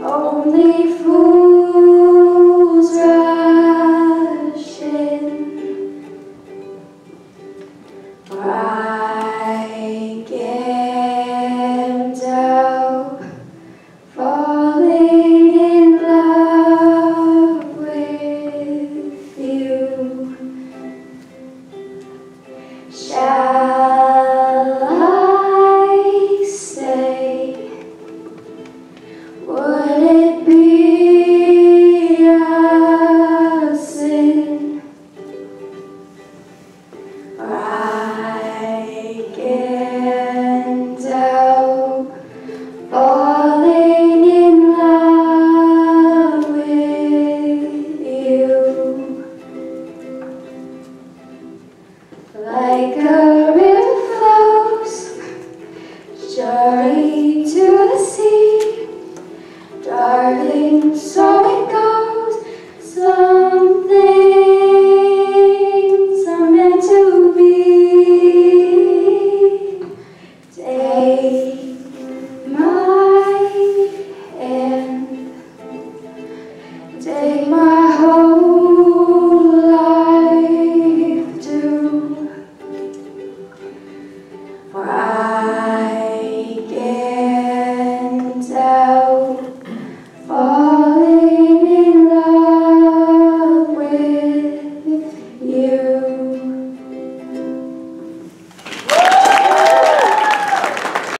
Only fools rush in. Like a